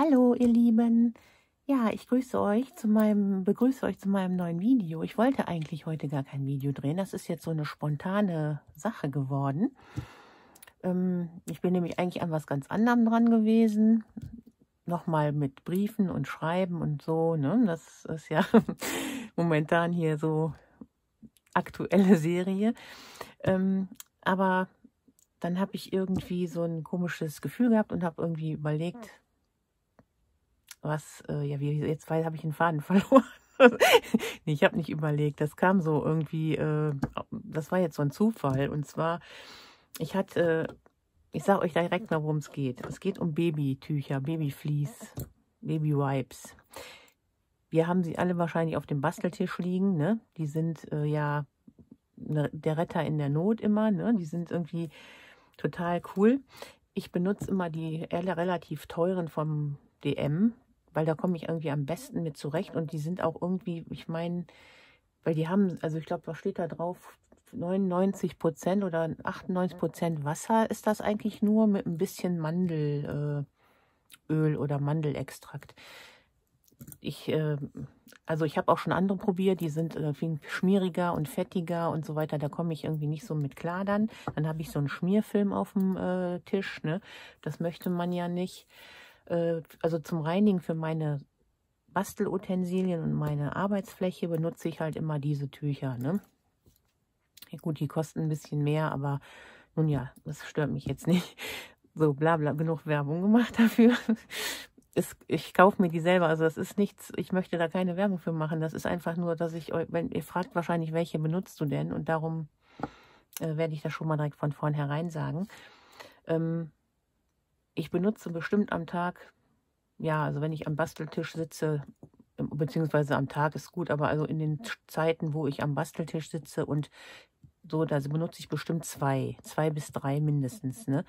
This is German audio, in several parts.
Hallo ihr Lieben. Ja, ich grüße euch zu meinem, begrüße euch zu meinem neuen Video. Ich wollte eigentlich heute gar kein Video drehen. Das ist jetzt so eine spontane Sache geworden. Ähm, ich bin nämlich eigentlich an was ganz anderem dran gewesen. Nochmal mit Briefen und Schreiben und so. Ne? Das ist ja momentan hier so aktuelle Serie. Ähm, aber dann habe ich irgendwie so ein komisches Gefühl gehabt und habe irgendwie überlegt, was, äh, ja, wie, jetzt habe ich den Faden verloren. nee, ich habe nicht überlegt. Das kam so irgendwie, äh, das war jetzt so ein Zufall. Und zwar, ich hatte, ich sage euch direkt mal, worum es geht. Es geht um Babytücher, Babyfleece, Babywipes. Wir haben sie alle wahrscheinlich auf dem Basteltisch liegen. Ne? Die sind äh, ja ne, der Retter in der Not immer. Ne? Die sind irgendwie total cool. Ich benutze immer die relativ teuren vom DM, weil da komme ich irgendwie am besten mit zurecht und die sind auch irgendwie, ich meine, weil die haben, also ich glaube, was steht da drauf? 99 Prozent oder 98 Prozent Wasser ist das eigentlich nur mit ein bisschen Mandelöl äh, oder Mandelextrakt. Ich, äh, also ich habe auch schon andere probiert, die sind äh, viel schmieriger und fettiger und so weiter. Da komme ich irgendwie nicht so mit klar dann. Dann habe ich so einen Schmierfilm auf dem Tisch. Ne? Das möchte man ja nicht äh, also zum Reinigen für meine Bastelutensilien und meine Arbeitsfläche benutze ich halt immer diese Tücher. Ne? Ja, gut, die kosten ein bisschen mehr, aber nun ja, das stört mich jetzt nicht. So, bla bla, genug Werbung gemacht dafür. Es, ich kaufe mir die selber, also das ist nichts, ich möchte da keine Werbung für machen. Das ist einfach nur, dass ich euch, wenn ihr fragt wahrscheinlich, welche benutzt du denn? Und darum äh, werde ich das schon mal direkt von vornherein sagen. Ähm, ich benutze bestimmt am Tag, ja, also wenn ich am Basteltisch sitze, beziehungsweise am Tag ist gut, aber also in den Zeiten, wo ich am Basteltisch sitze und so, da benutze ich bestimmt zwei, zwei bis drei mindestens, ne?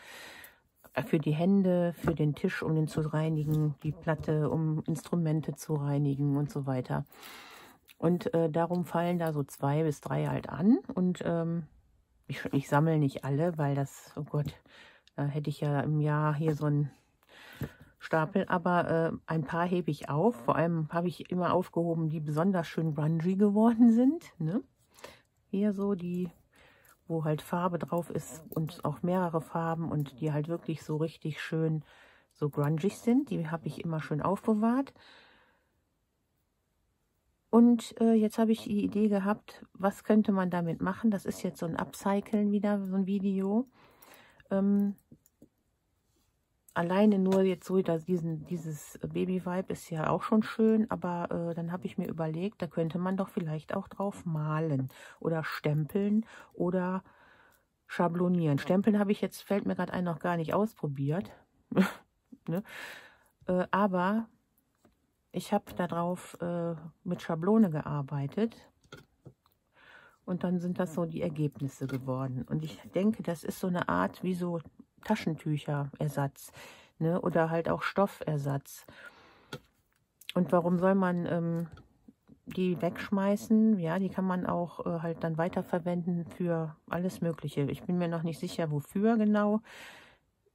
Für die Hände, für den Tisch, um den zu reinigen, die Platte, um Instrumente zu reinigen und so weiter. Und äh, darum fallen da so zwei bis drei halt an. Und ähm, ich, ich sammle nicht alle, weil das, oh Gott, da hätte ich ja im Jahr hier so einen Stapel, aber äh, ein paar hebe ich auf. Vor allem habe ich immer aufgehoben, die besonders schön grungy geworden sind. Ne? Hier so die, wo halt Farbe drauf ist und auch mehrere Farben und die halt wirklich so richtig schön so grungig sind. Die habe ich immer schön aufbewahrt. Und äh, jetzt habe ich die Idee gehabt, was könnte man damit machen. Das ist jetzt so ein Upcyclen wieder, so ein Video. Ähm, alleine nur jetzt so, dass diesen, dieses Baby-Vibe ist ja auch schon schön, aber äh, dann habe ich mir überlegt, da könnte man doch vielleicht auch drauf malen oder stempeln oder schablonieren. Stempeln habe ich jetzt, fällt mir gerade ein, noch gar nicht ausprobiert. ne? äh, aber ich habe darauf äh, mit Schablone gearbeitet und dann sind das so die Ergebnisse geworden. Und ich denke, das ist so eine Art wie so Taschentücherersatz ne? oder halt auch Stoffersatz. Und warum soll man ähm, die wegschmeißen? Ja, die kann man auch äh, halt dann weiterverwenden für alles Mögliche. Ich bin mir noch nicht sicher, wofür genau.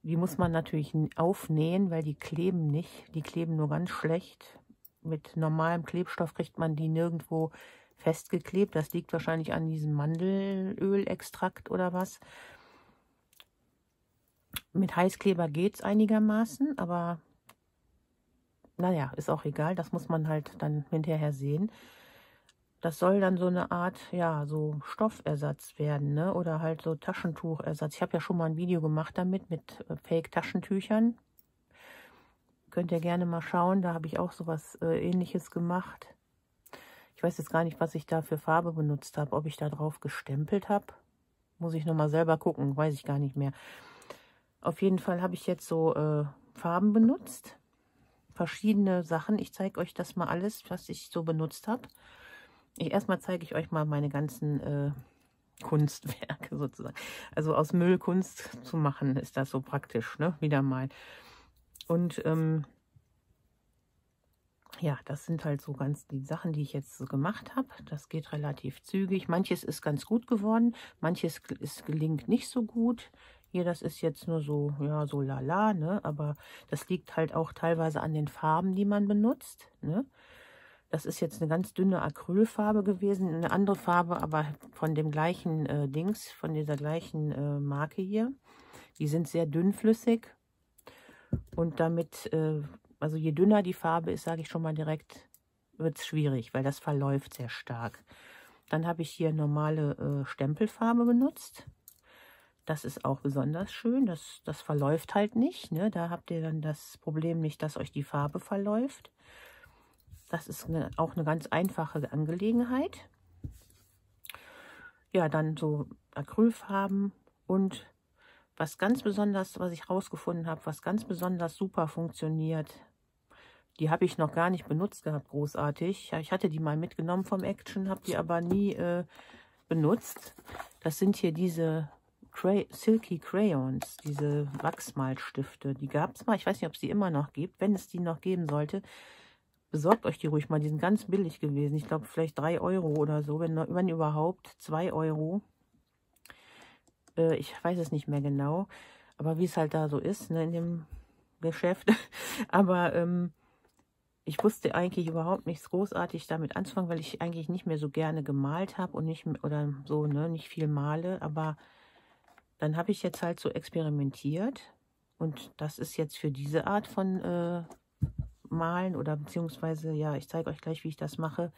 Die muss man natürlich aufnähen, weil die kleben nicht. Die kleben nur ganz schlecht. Mit normalem Klebstoff kriegt man die nirgendwo festgeklebt. Das liegt wahrscheinlich an diesem Mandelölextrakt oder was. Mit Heißkleber geht es einigermaßen, aber naja, ist auch egal. Das muss man halt dann hinterher sehen. Das soll dann so eine Art, ja, so Stoffersatz werden, ne? Oder halt so Taschentuchersatz. Ich habe ja schon mal ein Video gemacht damit, mit äh, Fake-Taschentüchern. Könnt ihr gerne mal schauen, da habe ich auch sowas äh, ähnliches gemacht. Ich weiß jetzt gar nicht, was ich da für Farbe benutzt habe. Ob ich da drauf gestempelt habe. Muss ich nochmal selber gucken. Weiß ich gar nicht mehr. Auf jeden Fall habe ich jetzt so äh, Farben benutzt. Verschiedene Sachen. Ich zeige euch das mal alles, was ich so benutzt habe. erstmal zeige ich euch mal meine ganzen äh, Kunstwerke sozusagen. Also aus Müll Kunst zu machen, ist das so praktisch, ne? Wieder mal. Und ähm, ja, das sind halt so ganz die Sachen, die ich jetzt so gemacht habe. Das geht relativ zügig. Manches ist ganz gut geworden, manches ist, gelingt nicht so gut. Hier, das ist jetzt nur so, ja, so lala, ne? Aber das liegt halt auch teilweise an den Farben, die man benutzt, ne? Das ist jetzt eine ganz dünne Acrylfarbe gewesen, eine andere Farbe, aber von dem gleichen äh, Dings, von dieser gleichen äh, Marke hier. Die sind sehr dünnflüssig und damit, äh, also je dünner die Farbe ist, sage ich schon mal direkt, wird es schwierig, weil das verläuft sehr stark. Dann habe ich hier normale äh, Stempelfarbe benutzt. Das ist auch besonders schön. Das, das verläuft halt nicht. Ne? Da habt ihr dann das Problem nicht, dass euch die Farbe verläuft. Das ist eine, auch eine ganz einfache Angelegenheit. Ja, dann so Acrylfarben und was ganz besonders, was ich rausgefunden habe, was ganz besonders super funktioniert, die habe ich noch gar nicht benutzt gehabt, großartig. Ich hatte die mal mitgenommen vom Action, habe die aber nie äh, benutzt. Das sind hier diese Cray Silky Crayons, diese Wachsmalstifte. Die gab es mal, ich weiß nicht, ob es die immer noch gibt. Wenn es die noch geben sollte, besorgt euch die ruhig mal. Die sind ganz billig gewesen. Ich glaube, vielleicht 3 Euro oder so, wenn, wenn überhaupt 2 Euro. Äh, ich weiß es nicht mehr genau. Aber wie es halt da so ist, ne, in dem Geschäft. aber ähm, ich wusste eigentlich überhaupt nichts großartig damit anzufangen, weil ich eigentlich nicht mehr so gerne gemalt habe und nicht oder so, ne, nicht viel male, aber dann habe ich jetzt halt so experimentiert und das ist jetzt für diese Art von äh, Malen oder beziehungsweise, ja, ich zeige euch gleich, wie ich das mache,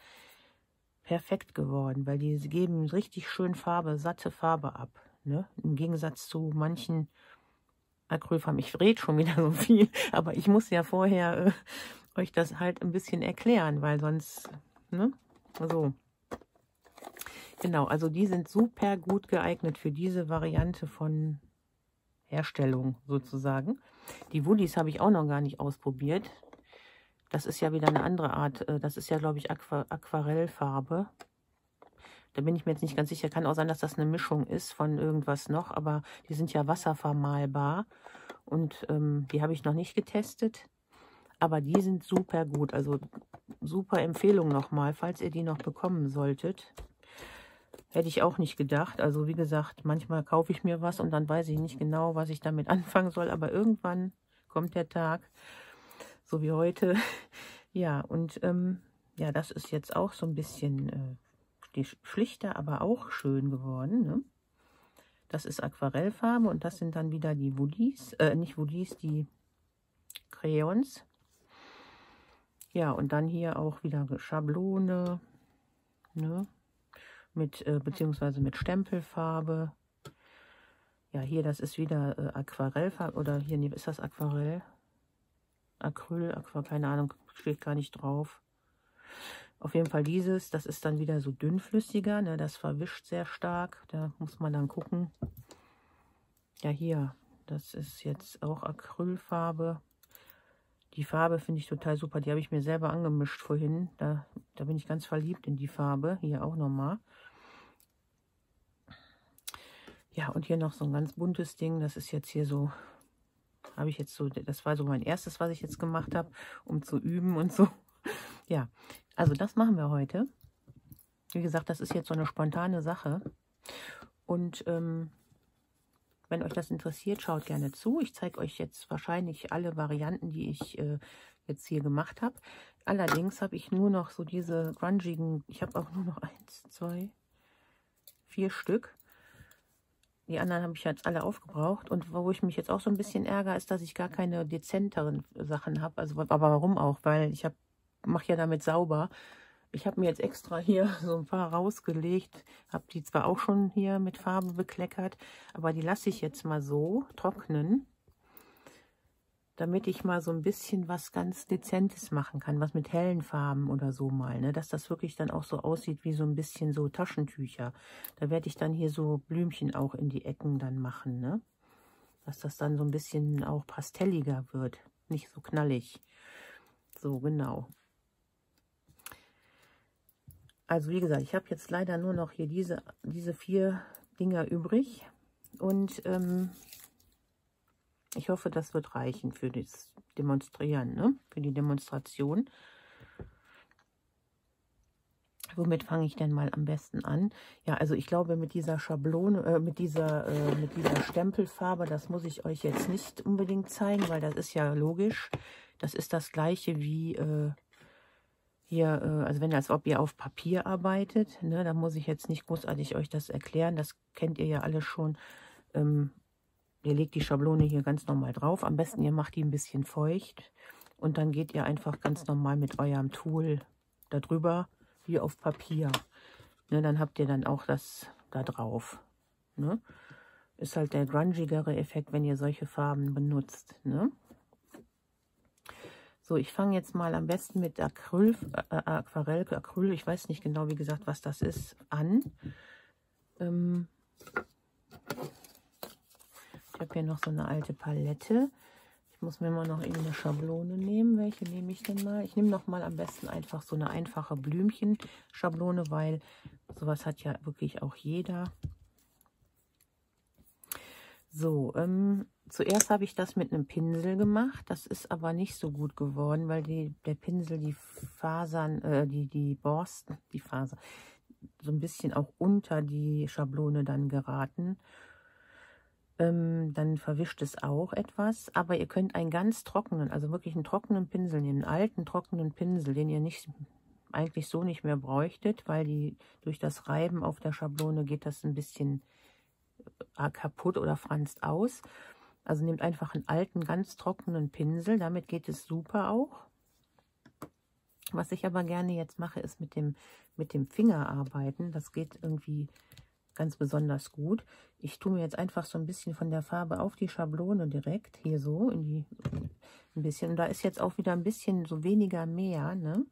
perfekt geworden, weil die geben richtig schön Farbe, satte Farbe ab, ne, im Gegensatz zu manchen Acrylfarben. Ich rede schon wieder so viel, aber ich muss ja vorher äh, euch das halt ein bisschen erklären, weil sonst, ne, so. Genau, also die sind super gut geeignet für diese Variante von Herstellung sozusagen. Die Woodies habe ich auch noch gar nicht ausprobiert. Das ist ja wieder eine andere Art. Äh, das ist ja, glaube ich, Aqu Aquarellfarbe. Da bin ich mir jetzt nicht ganz sicher. Kann auch sein, dass das eine Mischung ist von irgendwas noch. Aber die sind ja wasservermalbar. Und ähm, die habe ich noch nicht getestet. Aber die sind super gut. Also super Empfehlung nochmal, falls ihr die noch bekommen solltet. Hätte ich auch nicht gedacht. Also wie gesagt, manchmal kaufe ich mir was und dann weiß ich nicht genau, was ich damit anfangen soll. Aber irgendwann kommt der Tag, so wie heute. Ja, und ähm, ja, das ist jetzt auch so ein bisschen äh, schlichter, aber auch schön geworden. Ne? Das ist Aquarellfarbe und das sind dann wieder die Woodies, äh, nicht Woodies, die Crayons. Ja, und dann hier auch wieder Schablone, ne? Mit, äh, beziehungsweise mit Stempelfarbe. Ja, hier, das ist wieder äh, Aquarellfarbe, oder hier, nee, ist das Aquarell? Acryl, Aquarell, keine Ahnung, steht gar nicht drauf. Auf jeden Fall dieses, das ist dann wieder so dünnflüssiger, ne? das verwischt sehr stark, da muss man dann gucken. Ja, hier, das ist jetzt auch Acrylfarbe. Die Farbe finde ich total super. Die habe ich mir selber angemischt vorhin. Da, da bin ich ganz verliebt in die Farbe. Hier auch nochmal. Ja, und hier noch so ein ganz buntes Ding. Das ist jetzt hier so, habe ich jetzt so, das war so mein erstes, was ich jetzt gemacht habe, um zu üben und so. Ja, also das machen wir heute. Wie gesagt, das ist jetzt so eine spontane Sache. Und ähm, wenn euch das interessiert, schaut gerne zu. Ich zeige euch jetzt wahrscheinlich alle Varianten, die ich äh, jetzt hier gemacht habe. Allerdings habe ich nur noch so diese grungigen, ich habe auch nur noch eins, zwei, vier Stück. Die anderen habe ich jetzt alle aufgebraucht. Und wo ich mich jetzt auch so ein bisschen ärgere, ist, dass ich gar keine dezenteren Sachen habe. Also, aber warum auch? Weil ich mache ja damit sauber. Ich habe mir jetzt extra hier so ein paar rausgelegt. Habe die zwar auch schon hier mit Farbe bekleckert, aber die lasse ich jetzt mal so trocknen, damit ich mal so ein bisschen was ganz Dezentes machen kann, was mit hellen Farben oder so mal, ne? dass das wirklich dann auch so aussieht wie so ein bisschen so Taschentücher. Da werde ich dann hier so Blümchen auch in die Ecken dann machen, ne? dass das dann so ein bisschen auch pastelliger wird, nicht so knallig. So, genau. Also wie gesagt, ich habe jetzt leider nur noch hier diese, diese vier Dinger übrig. Und ähm, ich hoffe, das wird reichen für das Demonstrieren, ne? für die Demonstration. Womit fange ich denn mal am besten an? Ja, also ich glaube mit dieser Schablone, äh, mit dieser, äh, mit dieser Stempelfarbe, das muss ich euch jetzt nicht unbedingt zeigen, weil das ist ja logisch. Das ist das gleiche wie äh, hier, äh, also wenn als ob ihr auf Papier arbeitet, ne, da muss ich jetzt nicht großartig euch das erklären. Das kennt ihr ja alle schon. Ähm, ihr legt die Schablone hier ganz normal drauf. Am besten ihr macht die ein bisschen feucht und dann geht ihr einfach ganz normal mit eurem Tool darüber wie auf Papier. Ne, dann habt ihr dann auch das da drauf. Ne? Ist halt der grungigere Effekt, wenn ihr solche Farben benutzt. Ne? So, ich fange jetzt mal am besten mit Acryl, äh, Aquarell, Acryl, ich weiß nicht genau, wie gesagt, was das ist, an. Ähm ich habe hier noch so eine alte Palette. Ich muss mir mal noch eine Schablone nehmen. Welche nehme ich denn mal? Ich nehme noch mal am besten einfach so eine einfache Blümchen-Schablone, weil sowas hat ja wirklich auch jeder. So, ähm, zuerst habe ich das mit einem Pinsel gemacht. Das ist aber nicht so gut geworden, weil die, der Pinsel die Fasern, äh, die, die Borsten, die Faser, so ein bisschen auch unter die Schablone dann geraten ähm, dann verwischt es auch etwas. Aber ihr könnt einen ganz trockenen, also wirklich einen trockenen Pinsel nehmen, einen alten trockenen Pinsel, den ihr nicht eigentlich so nicht mehr bräuchtet, weil die durch das Reiben auf der Schablone geht das ein bisschen äh, kaputt oder franzt aus. Also nehmt einfach einen alten, ganz trockenen Pinsel, damit geht es super auch. Was ich aber gerne jetzt mache, ist mit dem, mit dem Finger arbeiten. Das geht irgendwie ganz besonders gut. Ich tue mir jetzt einfach so ein bisschen von der Farbe auf die Schablone direkt, hier so, in die, ein bisschen. Und da ist jetzt auch wieder ein bisschen so weniger mehr, ne?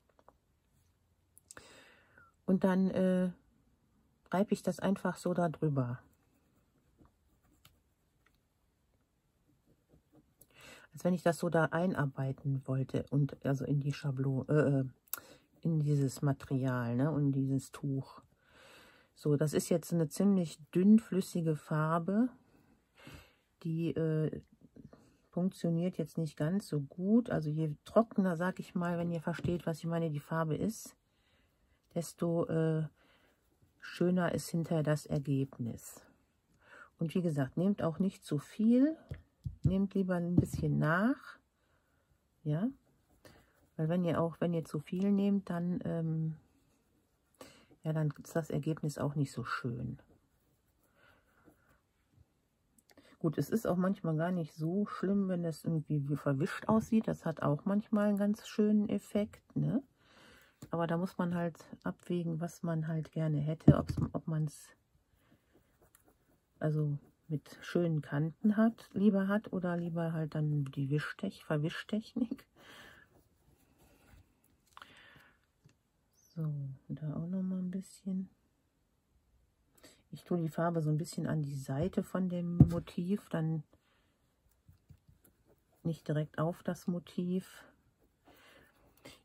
Und dann äh, reibe ich das einfach so da drüber. Als wenn ich das so da einarbeiten wollte und also in die Schablone, äh, äh, in dieses Material, ne, und dieses Tuch. So, das ist jetzt eine ziemlich dünnflüssige Farbe. Die äh, funktioniert jetzt nicht ganz so gut. Also je trockener, sag ich mal, wenn ihr versteht, was ich meine, die Farbe ist, desto äh, schöner ist hinterher das Ergebnis. Und wie gesagt, nehmt auch nicht zu viel. Nehmt lieber ein bisschen nach. Ja, weil wenn ihr auch, wenn ihr zu viel nehmt, dann ähm, ja, dann ist das Ergebnis auch nicht so schön. Gut, es ist auch manchmal gar nicht so schlimm, wenn es irgendwie verwischt aussieht. Das hat auch manchmal einen ganz schönen Effekt, ne? Aber da muss man halt abwägen, was man halt gerne hätte, ob man es also mit schönen Kanten hat, lieber hat oder lieber halt dann die Wischtech Verwischtechnik. So, da auch noch mal ein bisschen. Ich tue die Farbe so ein bisschen an die Seite von dem Motiv, dann nicht direkt auf das Motiv.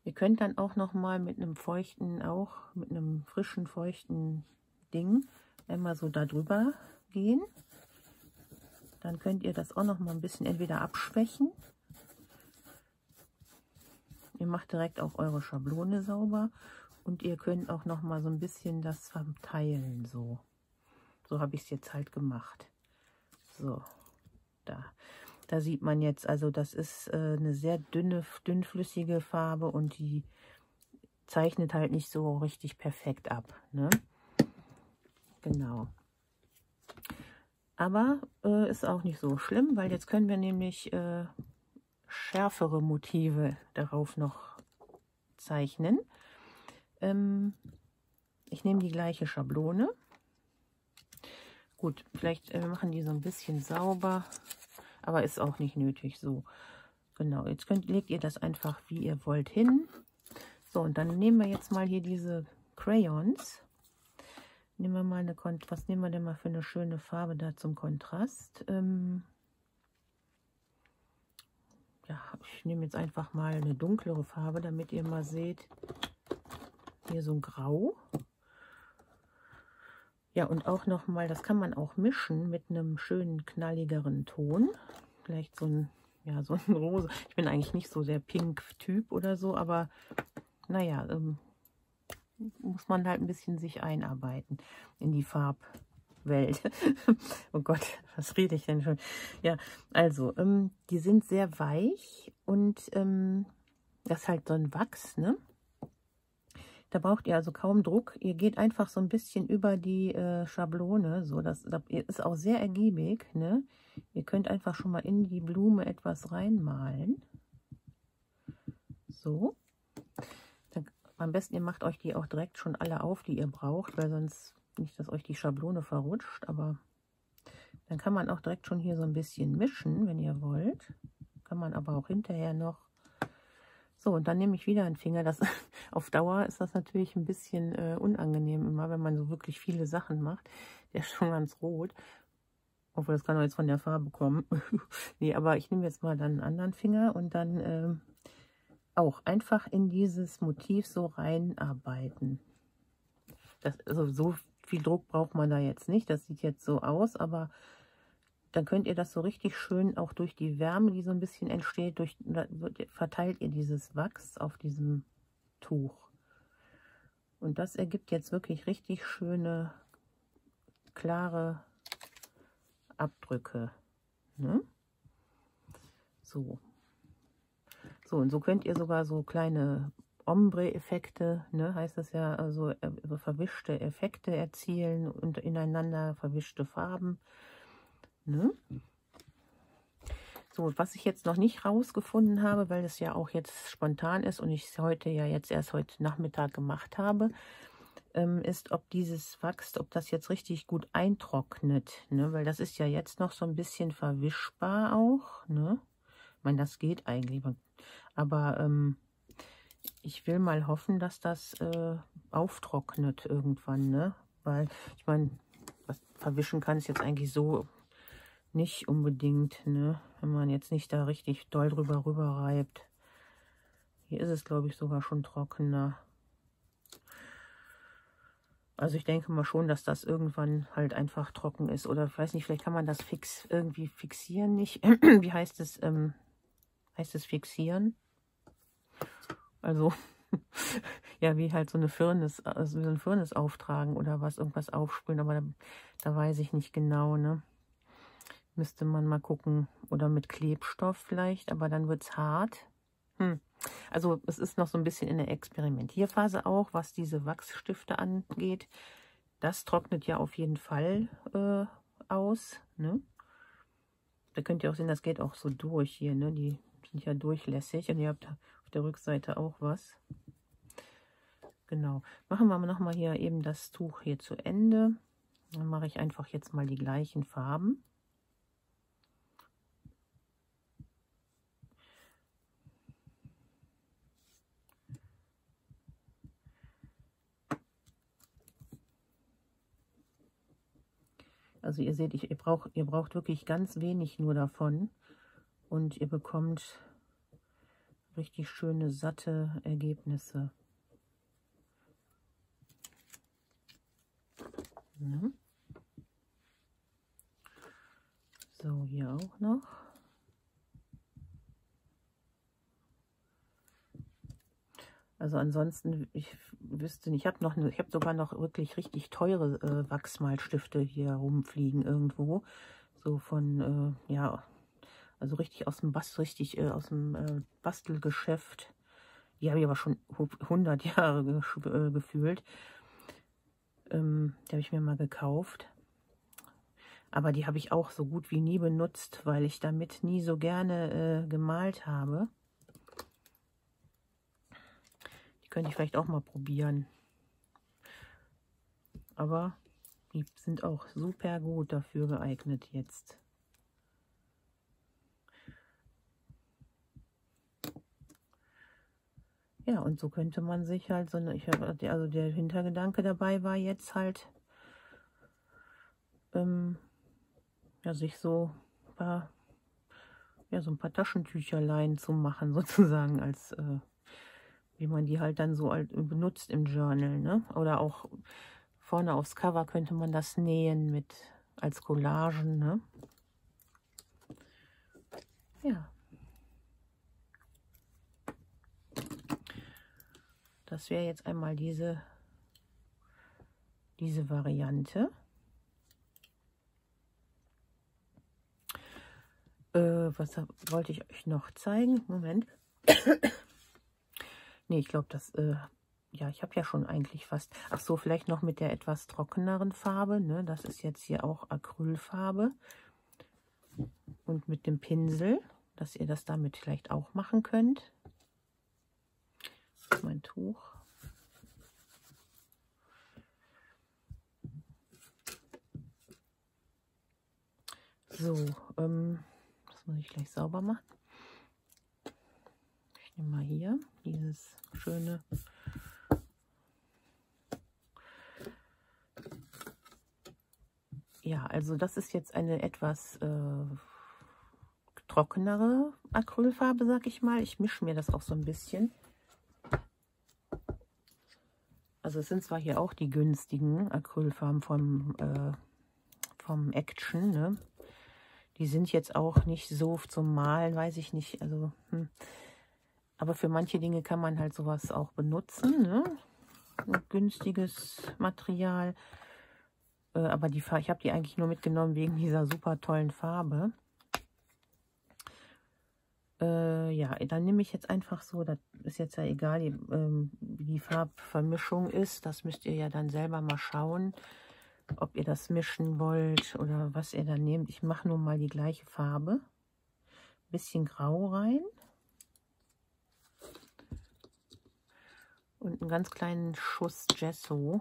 Ihr könnt dann auch noch mal mit einem feuchten, auch mit einem frischen, feuchten Ding einmal so da drüber gehen. Dann könnt ihr das auch noch mal ein bisschen entweder abschwächen. Ihr macht direkt auch eure Schablone sauber und ihr könnt auch noch mal so ein bisschen das verteilen, so. So habe ich es jetzt halt gemacht. So, da. Da sieht man jetzt, also das ist äh, eine sehr dünne, dünnflüssige Farbe und die zeichnet halt nicht so richtig perfekt ab. Ne? Genau. Aber äh, ist auch nicht so schlimm, weil jetzt können wir nämlich äh, schärfere Motive darauf noch zeichnen. Ähm, ich nehme die gleiche Schablone. Gut, vielleicht äh, machen die so ein bisschen sauber, aber ist auch nicht nötig. So, genau. Jetzt könnt, legt ihr das einfach, wie ihr wollt, hin. So, und dann nehmen wir jetzt mal hier diese Crayons. Nehmen wir mal eine, Kont was nehmen wir denn mal für eine schöne Farbe da zum Kontrast? Ähm, ja, ich nehme jetzt einfach mal eine dunklere Farbe, damit ihr mal seht, hier so ein Grau. Ja, und auch nochmal, das kann man auch mischen mit einem schönen knalligeren Ton. Vielleicht so ein, ja, so ein Rose. Ich bin eigentlich nicht so der Pink-Typ oder so, aber naja, ähm, muss man halt ein bisschen sich einarbeiten in die Farbwelt. oh Gott, was rede ich denn schon? Ja, also, ähm, die sind sehr weich und ähm, das ist halt so ein Wachs, ne? Da braucht ihr also kaum Druck. Ihr geht einfach so ein bisschen über die äh, Schablone. So, das, das ist auch sehr ergiebig. Ne? Ihr könnt einfach schon mal in die Blume etwas reinmalen. So. Am besten, ihr macht euch die auch direkt schon alle auf, die ihr braucht, weil sonst nicht, dass euch die Schablone verrutscht. Aber dann kann man auch direkt schon hier so ein bisschen mischen, wenn ihr wollt. Kann man aber auch hinterher noch so, und dann nehme ich wieder einen Finger. Das, auf Dauer ist das natürlich ein bisschen äh, unangenehm immer, wenn man so wirklich viele Sachen macht. Der ist schon ganz rot. Obwohl, das kann auch jetzt von der Farbe kommen. nee, aber ich nehme jetzt mal dann einen anderen Finger und dann äh, auch einfach in dieses Motiv so reinarbeiten. Das, also so viel Druck braucht man da jetzt nicht. Das sieht jetzt so aus, aber dann könnt ihr das so richtig schön auch durch die Wärme, die so ein bisschen entsteht, durch, verteilt ihr dieses Wachs auf diesem Tuch. Und das ergibt jetzt wirklich richtig schöne, klare Abdrücke. Ne? So. So, und so könnt ihr sogar so kleine Ombre-Effekte, ne, heißt das ja, also, also verwischte Effekte erzielen und ineinander verwischte Farben. Ne? So, was ich jetzt noch nicht rausgefunden habe, weil es ja auch jetzt spontan ist und ich es heute ja jetzt erst heute Nachmittag gemacht habe, ähm, ist, ob dieses Wachs, ob das jetzt richtig gut eintrocknet. Ne? Weil das ist ja jetzt noch so ein bisschen verwischbar auch. Ne? Ich meine, das geht eigentlich. Aber ähm, ich will mal hoffen, dass das äh, auftrocknet irgendwann. Ne? Weil, ich meine, was verwischen kann, ist jetzt eigentlich so nicht unbedingt, ne? wenn man jetzt nicht da richtig doll drüber rüber reibt. Hier ist es, glaube ich, sogar schon trockener. Also ich denke mal schon, dass das irgendwann halt einfach trocken ist. Oder ich weiß nicht, vielleicht kann man das fix irgendwie fixieren, nicht? Wie heißt es? Ähm, heißt es fixieren? Also, ja, wie halt so eine Firnis, also so ein Firnis auftragen oder was, irgendwas aufsprühen, aber da, da weiß ich nicht genau, ne? Müsste man mal gucken. Oder mit Klebstoff vielleicht, aber dann wird es hart. Hm. Also es ist noch so ein bisschen in der Experimentierphase auch, was diese Wachsstifte angeht. Das trocknet ja auf jeden Fall äh, aus. Ne? Da könnt ihr auch sehen, das geht auch so durch hier. Ne? Die sind ja durchlässig und ihr habt der Rückseite auch was. Genau. Machen wir noch mal hier eben das Tuch hier zu Ende. Dann mache ich einfach jetzt mal die gleichen Farben. Also ihr seht, ich, ihr, braucht, ihr braucht wirklich ganz wenig nur davon. Und ihr bekommt richtig schöne, satte Ergebnisse. Ja. So, hier auch noch. Also ansonsten, ich wüsste nicht, ich habe noch, ich habe sogar noch wirklich richtig teure äh, Wachsmalstifte hier rumfliegen irgendwo. So von, äh, ja, also richtig aus dem Bast, richtig äh, aus dem äh, Bastelgeschäft. Die habe ich aber schon 100 Jahre ge äh, gefühlt. Ähm, die habe ich mir mal gekauft. Aber die habe ich auch so gut wie nie benutzt, weil ich damit nie so gerne äh, gemalt habe. Könnte ich vielleicht auch mal probieren. Aber die sind auch super gut dafür geeignet jetzt. Ja, und so könnte man sich halt so eine, ich habe, also der Hintergedanke dabei war jetzt halt, ähm, ja, sich so paar, ja, so ein paar Taschentücherlein zu machen, sozusagen als äh, wie man die halt dann so benutzt im Journal. Ne? Oder auch vorne aufs Cover könnte man das nähen mit als Collagen. Ne? Ja. Das wäre jetzt einmal diese diese Variante. Äh, was wollte ich euch noch zeigen? Moment. nee, ich glaube, das, äh, ja, ich habe ja schon eigentlich fast. Ach so, vielleicht noch mit der etwas trockeneren Farbe. Ne? Das ist jetzt hier auch Acrylfarbe. Und mit dem Pinsel, dass ihr das damit vielleicht auch machen könnt. Mein Tuch. So, ähm, das muss ich gleich sauber machen. Ich nehme mal hier dieses schöne Ja, also das ist jetzt eine etwas äh, trockenere Acrylfarbe, sag ich mal. Ich mische mir das auch so ein bisschen. Also es sind zwar hier auch die günstigen Acrylfarben vom, äh, vom Action, ne? Die sind jetzt auch nicht so zum Malen, weiß ich nicht. Also, hm. Aber für manche Dinge kann man halt sowas auch benutzen. Ne? Günstiges Material. Äh, aber die ich habe die eigentlich nur mitgenommen wegen dieser super tollen Farbe. Äh, ja, dann nehme ich jetzt einfach so, das ist jetzt ja egal, die, ähm, wie die Farbvermischung ist. Das müsst ihr ja dann selber mal schauen ob ihr das mischen wollt oder was ihr da nehmt. Ich mache nun mal die gleiche Farbe. Bisschen grau rein. Und einen ganz kleinen Schuss Gesso.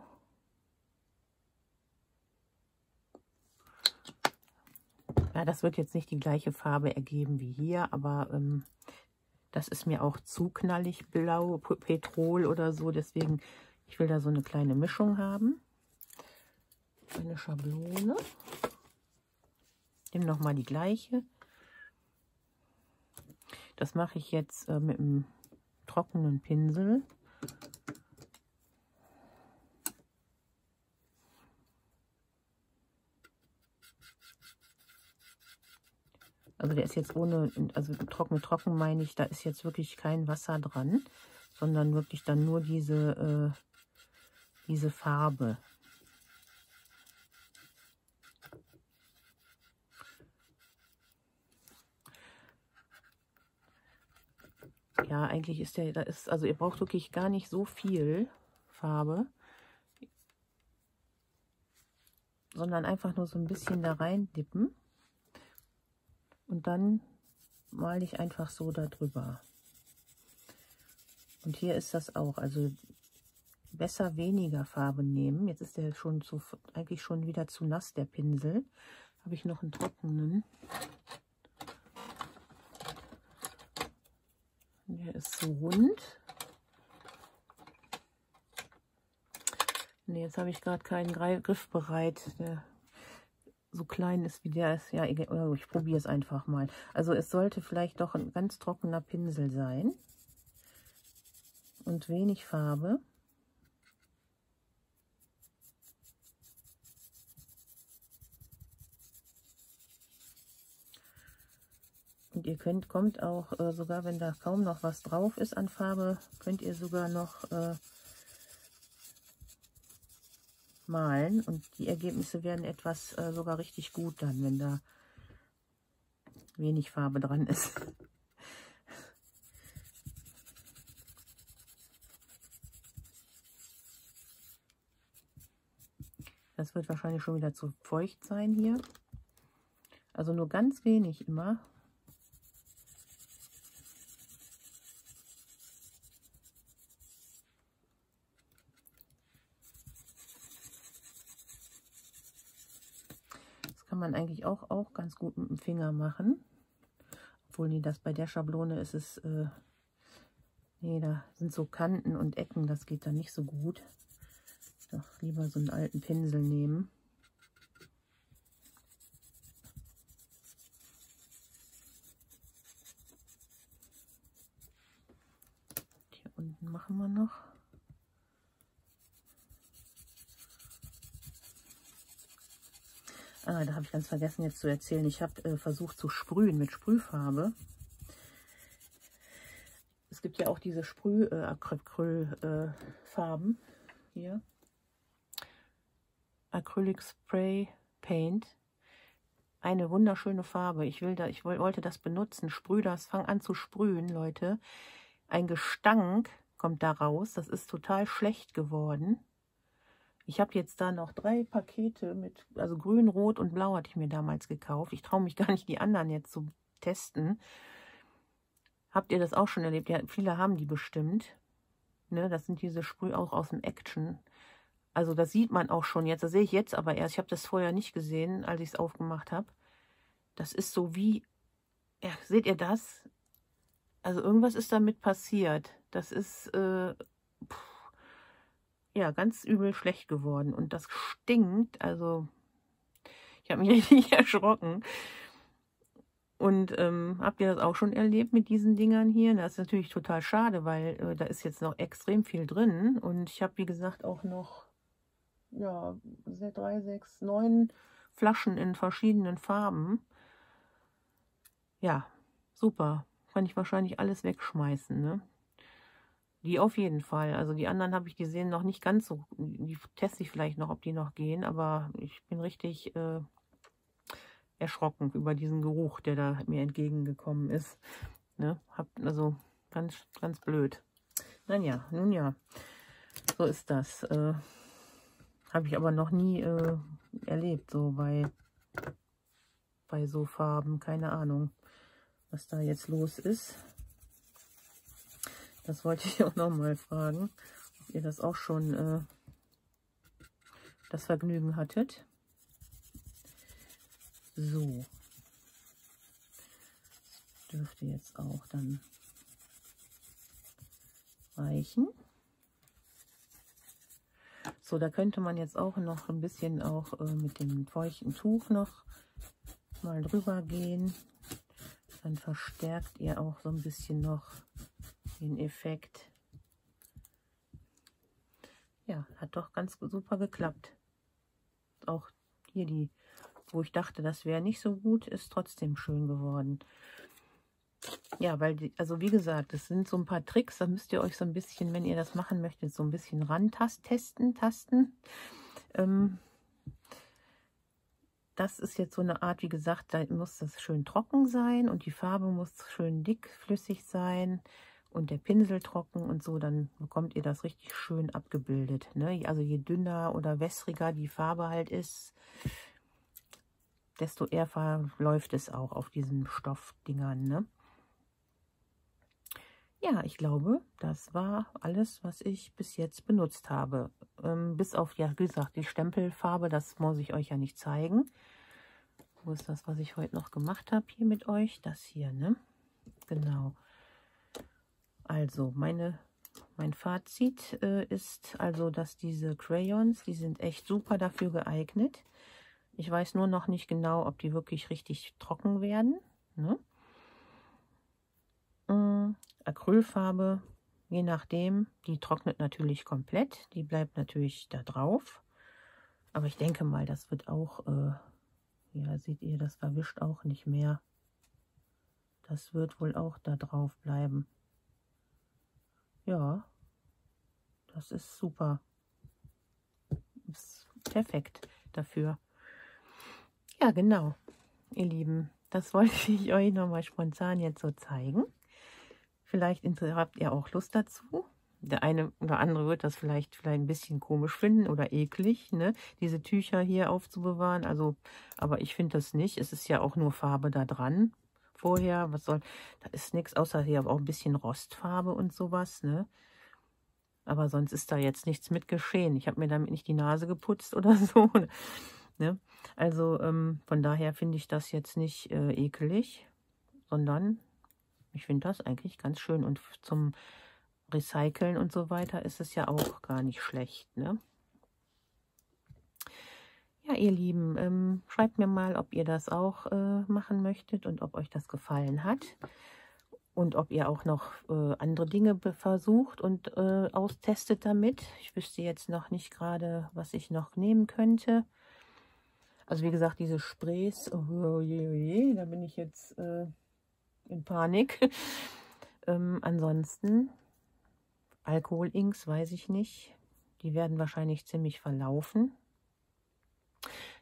Ja, das wird jetzt nicht die gleiche Farbe ergeben wie hier, aber ähm, das ist mir auch zu knallig blau, Petrol oder so. Deswegen, ich will da so eine kleine Mischung haben eine Schablone. Nehme nochmal die gleiche. Das mache ich jetzt äh, mit einem trockenen Pinsel. Also der ist jetzt ohne, also trocken, trocken meine ich, da ist jetzt wirklich kein Wasser dran, sondern wirklich dann nur diese, äh, diese Farbe. Ja, eigentlich ist der, da ist, also ihr braucht wirklich gar nicht so viel Farbe, sondern einfach nur so ein bisschen da rein dippen und dann male ich einfach so darüber. Und hier ist das auch, also besser weniger Farbe nehmen. Jetzt ist der schon zu, eigentlich schon wieder zu nass, der Pinsel. Habe ich noch einen trockenen. Der ist so rund. Ne, jetzt habe ich gerade keinen Griff bereit, der so klein ist wie der ist. Ja, ich probiere es einfach mal. Also es sollte vielleicht doch ein ganz trockener Pinsel sein. Und wenig Farbe. Und ihr könnt, kommt auch, äh, sogar wenn da kaum noch was drauf ist an Farbe, könnt ihr sogar noch äh, malen. Und die Ergebnisse werden etwas äh, sogar richtig gut dann, wenn da wenig Farbe dran ist. Das wird wahrscheinlich schon wieder zu feucht sein hier. Also nur ganz wenig immer. Eigentlich auch, auch ganz gut mit dem Finger machen. Obwohl, nee, das bei der Schablone ist es, äh, nee, da sind so Kanten und Ecken, das geht dann nicht so gut. Doch lieber so einen alten Pinsel nehmen. Hier unten machen wir noch. Ah, da habe ganz vergessen jetzt zu erzählen. Ich habe äh, versucht zu sprühen mit Sprühfarbe. Es gibt ja auch diese Sprüh-Acrylfarben hier. Acrylic Spray Paint. Eine wunderschöne Farbe. Ich will da, ich wollte das benutzen. Sprüh das, fang an zu sprühen, Leute. Ein Gestank kommt da raus. Das ist total schlecht geworden. Ich habe jetzt da noch drei Pakete mit, also grün, rot und blau hatte ich mir damals gekauft. Ich traue mich gar nicht, die anderen jetzt zu testen. Habt ihr das auch schon erlebt? Ja, viele haben die bestimmt. Ne, das sind diese Sprüh auch aus dem Action. Also das sieht man auch schon jetzt. Das sehe ich jetzt aber erst. Ich habe das vorher nicht gesehen, als ich es aufgemacht habe. Das ist so wie... Ja, seht ihr das? Also irgendwas ist damit passiert. Das ist... Äh, pff, ja, ganz übel schlecht geworden. Und das stinkt. Also ich habe mich richtig erschrocken. Und ähm, habt ihr das auch schon erlebt mit diesen Dingern hier? Das ist natürlich total schade, weil äh, da ist jetzt noch extrem viel drin. Und ich habe, wie gesagt, auch noch ja, drei, sechs, neun Flaschen in verschiedenen Farben. Ja, super. Kann ich wahrscheinlich alles wegschmeißen, ne? Die auf jeden Fall. Also die anderen habe ich gesehen noch nicht ganz so. Die teste ich vielleicht noch, ob die noch gehen. Aber ich bin richtig äh, erschrocken über diesen Geruch, der da mir entgegengekommen ist. Ne? Hab, also ganz, ganz blöd. Naja, nun ja, so ist das. Äh, Habe ich aber noch nie äh, erlebt, so bei, bei so Farben. Keine Ahnung, was da jetzt los ist. Das wollte ich auch noch mal fragen, ob ihr das auch schon äh, das Vergnügen hattet. So. Dürfte jetzt auch dann reichen. So, da könnte man jetzt auch noch ein bisschen auch äh, mit dem feuchten Tuch noch mal drüber gehen. Dann verstärkt ihr auch so ein bisschen noch den Effekt. Ja, hat doch ganz super geklappt. Auch hier die wo ich dachte, das wäre nicht so gut, ist trotzdem schön geworden. Ja, weil, die, also wie gesagt, das sind so ein paar Tricks, da müsst ihr euch so ein bisschen, wenn ihr das machen möchtet, so ein bisschen rantasten, tasten. Ähm, das ist jetzt so eine Art, wie gesagt, da muss das schön trocken sein und die Farbe muss schön dickflüssig sein und der Pinsel trocken und so, dann bekommt ihr das richtig schön abgebildet. Ne? Also je dünner oder wässriger die Farbe halt ist, desto eher verläuft es auch auf diesen Stoffdingern. Ne? Ja, ich glaube, das war alles, was ich bis jetzt benutzt habe. Ähm, bis auf, ja, wie gesagt, die Stempelfarbe, das muss ich euch ja nicht zeigen. Wo ist das, was ich heute noch gemacht habe hier mit euch? Das hier, ne? Genau. Also, meine, mein Fazit äh, ist also, dass diese Crayons, die sind echt super dafür geeignet. Ich weiß nur noch nicht genau, ob die wirklich richtig trocken werden. Ne? Mm, Acrylfarbe, je nachdem, die trocknet natürlich komplett. Die bleibt natürlich da drauf. Aber ich denke mal, das wird auch, äh, ja, seht ihr, das verwischt auch nicht mehr. Das wird wohl auch da drauf bleiben. Ja, das ist super. Ist perfekt dafür. Ja, genau, ihr Lieben. Das wollte ich euch nochmal spontan jetzt so zeigen. Vielleicht habt ihr auch Lust dazu. Der eine oder andere wird das vielleicht, vielleicht ein bisschen komisch finden oder eklig, ne? diese Tücher hier aufzubewahren. Also, aber ich finde das nicht. Es ist ja auch nur Farbe da dran. Vorher, was soll, da ist nichts, außer hier auch ein bisschen Rostfarbe und sowas, ne? Aber sonst ist da jetzt nichts mit geschehen. Ich habe mir damit nicht die Nase geputzt oder so. Ne? Also ähm, von daher finde ich das jetzt nicht äh, ekelig, sondern ich finde das eigentlich ganz schön. Und zum Recyceln und so weiter ist es ja auch gar nicht schlecht. Ne? Ja, ihr Lieben, ähm, schreibt mir mal, ob ihr das auch äh, machen möchtet und ob euch das gefallen hat. Und ob ihr auch noch äh, andere Dinge versucht und äh, austestet damit. Ich wüsste jetzt noch nicht gerade, was ich noch nehmen könnte. Also wie gesagt, diese Sprays, oh je, oh je, da bin ich jetzt äh, in Panik. ähm, ansonsten, Alkoholinks weiß ich nicht. Die werden wahrscheinlich ziemlich verlaufen.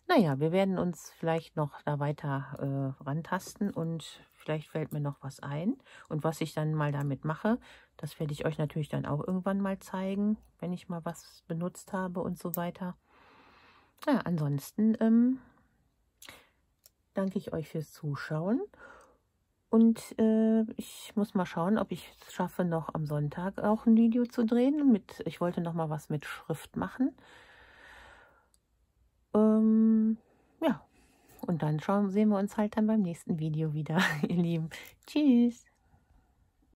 Naja, wir werden uns vielleicht noch da weiter äh, rantasten und vielleicht fällt mir noch was ein. Und was ich dann mal damit mache, das werde ich euch natürlich dann auch irgendwann mal zeigen, wenn ich mal was benutzt habe und so weiter. Ja, ansonsten ähm, danke ich euch fürs Zuschauen. Und äh, ich muss mal schauen, ob ich es schaffe, noch am Sonntag auch ein Video zu drehen. Mit, ich wollte noch mal was mit Schrift machen. Ähm, ja, und dann schauen, sehen wir uns halt dann beim nächsten Video wieder, ihr Lieben. Tschüss.